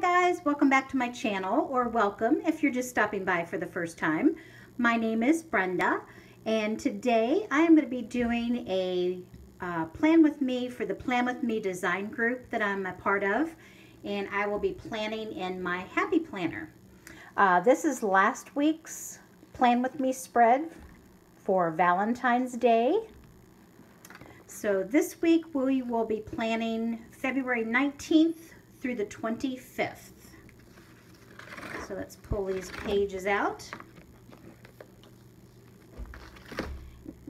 guys, welcome back to my channel, or welcome if you're just stopping by for the first time. My name is Brenda, and today I am going to be doing a uh, Plan With Me for the Plan With Me design group that I'm a part of, and I will be planning in my Happy Planner. Uh, this is last week's Plan With Me spread for Valentine's Day. So this week we will be planning February 19th through the 25th. So let's pull these pages out.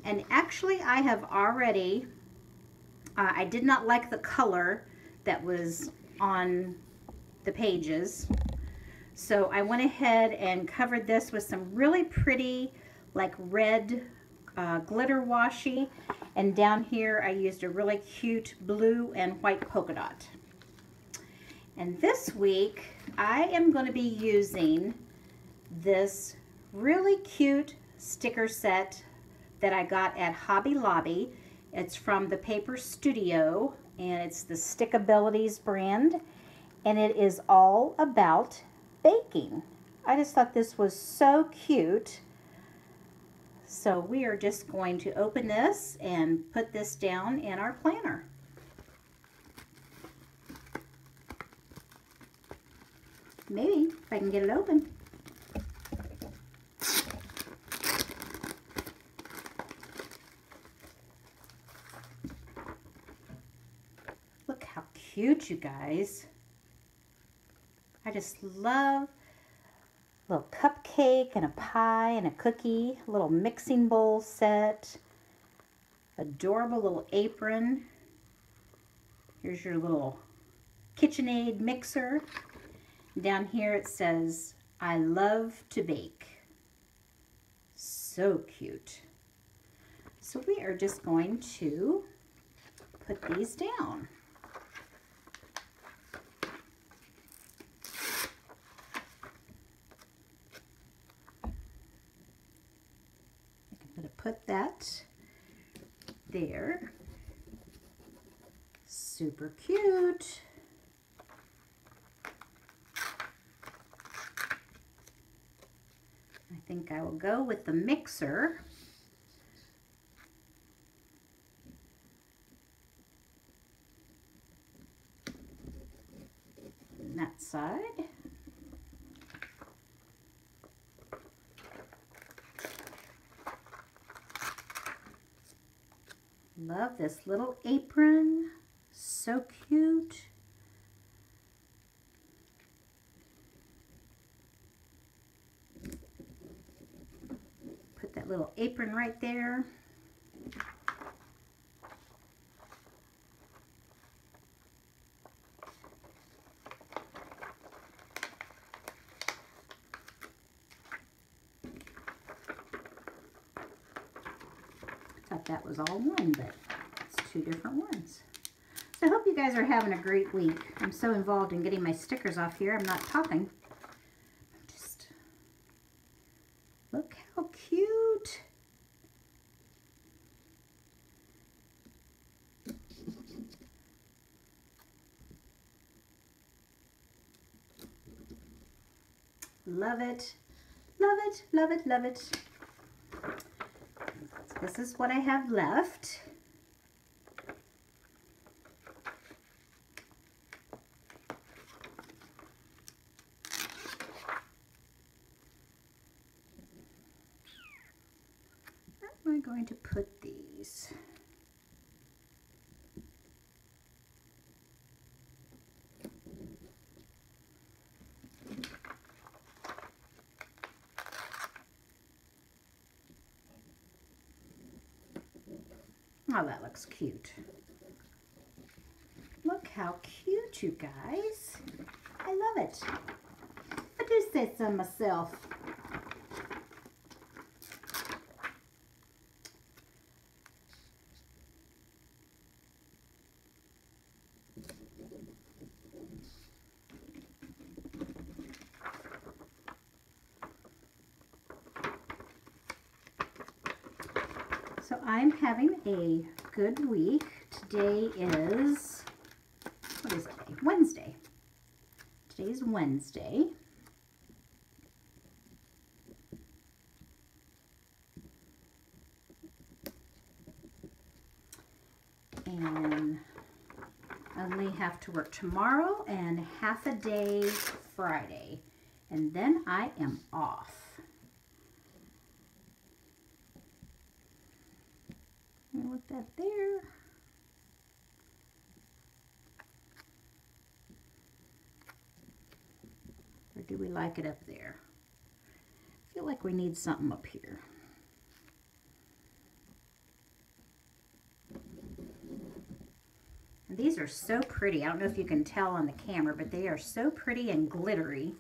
And actually I have already, uh, I did not like the color that was on the pages. So I went ahead and covered this with some really pretty like red uh, glitter washi. And down here I used a really cute blue and white polka dot. And this week, I am going to be using this really cute sticker set that I got at Hobby Lobby. It's from the Paper Studio, and it's the Stickabilities brand, and it is all about baking. I just thought this was so cute. So we are just going to open this and put this down in our planner. Maybe, if I can get it open. Look how cute, you guys. I just love a little cupcake and a pie and a cookie, a little mixing bowl set, adorable little apron. Here's your little KitchenAid mixer. Down here it says, I love to bake. So cute. So we are just going to put these down. I'm going to put that there. Super cute. Think I will go with the mixer. On that side. Love this little apron. So cute. Little apron right there. I thought that was all one, but it's two different ones. So I hope you guys are having a great week. I'm so involved in getting my stickers off here, I'm not talking. Love it. Love it, love it, love it. This is what I have left. Am I going to put these? Oh, that looks cute. Look how cute, you guys. I love it. I do say so myself. So I'm having a good week. Today is, what is today? Wednesday. Today's Wednesday. And I only have to work tomorrow and half a day Friday. And then I am off. Look that there. Or do we like it up there? I feel like we need something up here. And these are so pretty. I don't know if you can tell on the camera, but they are so pretty and glittery.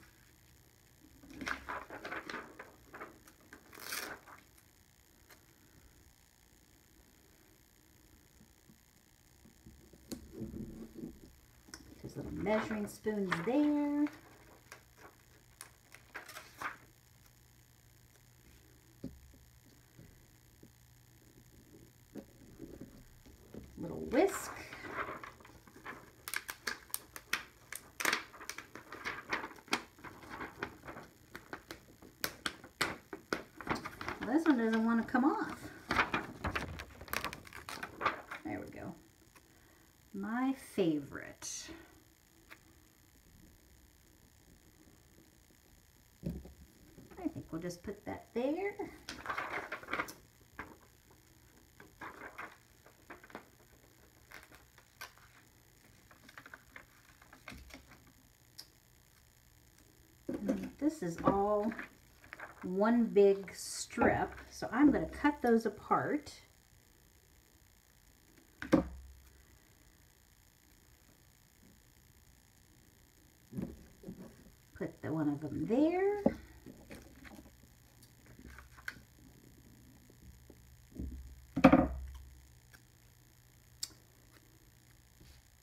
There's little measuring spoons there. Little whisk. This one doesn't want to come off. There we go. My favorite. I think we'll just put that there. This is all one big strip. So I'm going to cut those apart. Put the one of them there.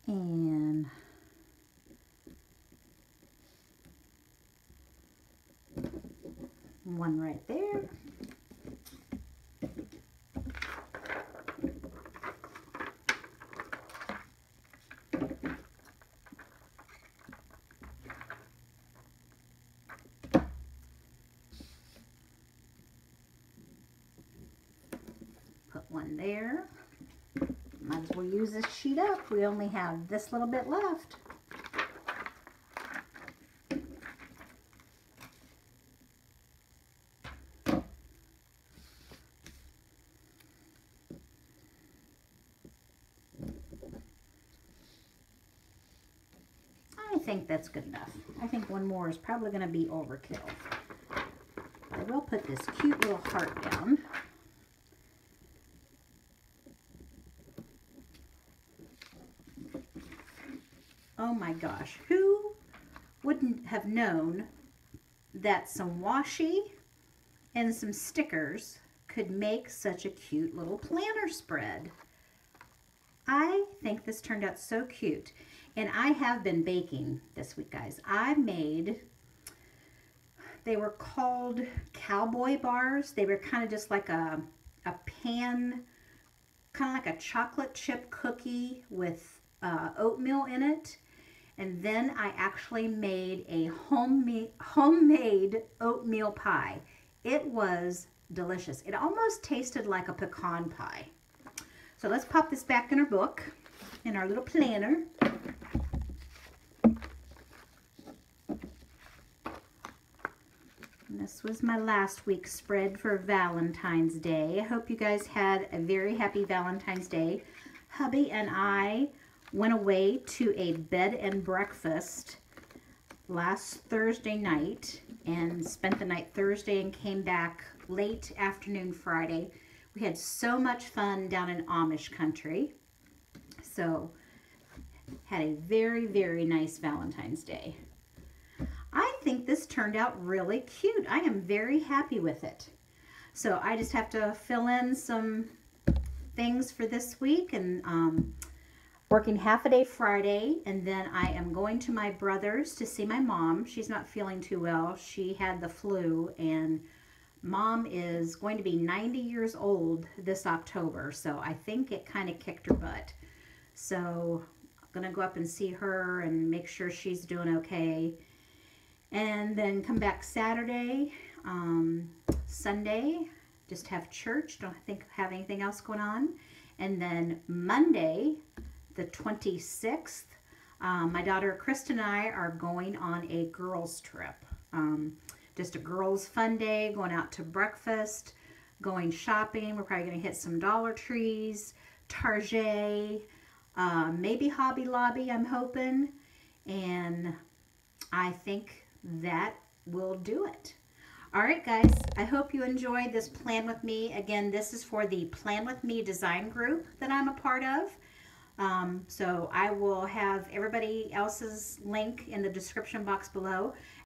And one right there. Put one there. Might as well use this sheet up. We only have this little bit left. I think that's good enough. I think one more is probably going to be overkill. I will put this cute little heart down. Oh my gosh, who wouldn't have known that some washi and some stickers could make such a cute little planner spread? I think this turned out so cute. And I have been baking this week, guys. I made, they were called cowboy bars. They were kind of just like a, a pan, kind of like a chocolate chip cookie with uh, oatmeal in it. And then I actually made a homemade, homemade oatmeal pie. It was delicious. It almost tasted like a pecan pie. So let's pop this back in our book, in our little planner. And this was my last week's spread for Valentine's Day. I hope you guys had a very happy Valentine's Day. Hubby and I went away to a bed and breakfast last Thursday night and spent the night Thursday and came back late afternoon Friday. We had so much fun down in Amish country. So had a very, very nice Valentine's Day. This turned out really cute. I am very happy with it. So I just have to fill in some things for this week and um, working half a day Friday and then I am going to my brother's to see my mom. She's not feeling too well. She had the flu and mom is going to be 90 years old this October. So I think it kind of kicked her butt. So I'm gonna go up and see her and make sure she's doing okay. And then come back Saturday, um, Sunday, just have church. Don't think have anything else going on. And then Monday, the 26th, um, my daughter Kristen and I are going on a girls trip. Um, just a girls fun day, going out to breakfast, going shopping. We're probably going to hit some Dollar Trees, Target, uh, maybe Hobby Lobby, I'm hoping. And I think that will do it. All right, guys, I hope you enjoyed this Plan With Me. Again, this is for the Plan With Me design group that I'm a part of. Um, so I will have everybody else's link in the description box below.